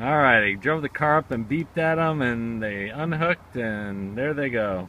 Alright, he drove the car up and beeped at them and they unhooked and there they go.